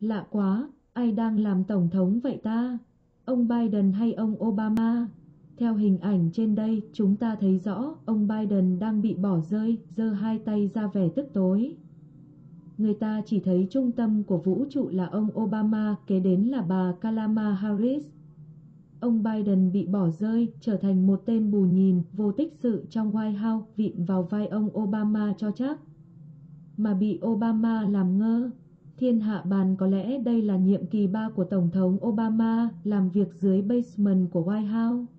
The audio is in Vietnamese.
Lạ quá, ai đang làm tổng thống vậy ta? Ông Biden hay ông Obama? Theo hình ảnh trên đây, chúng ta thấy rõ ông Biden đang bị bỏ rơi, giơ hai tay ra vẻ tức tối. Người ta chỉ thấy trung tâm của vũ trụ là ông Obama, kế đến là bà Kamala Harris. Ông Biden bị bỏ rơi, trở thành một tên bù nhìn, vô tích sự trong White House, vịn vào vai ông Obama cho chắc. Mà bị Obama làm ngơ. Thiên hạ bàn có lẽ đây là nhiệm kỳ 3 của Tổng thống Obama làm việc dưới basement của White House.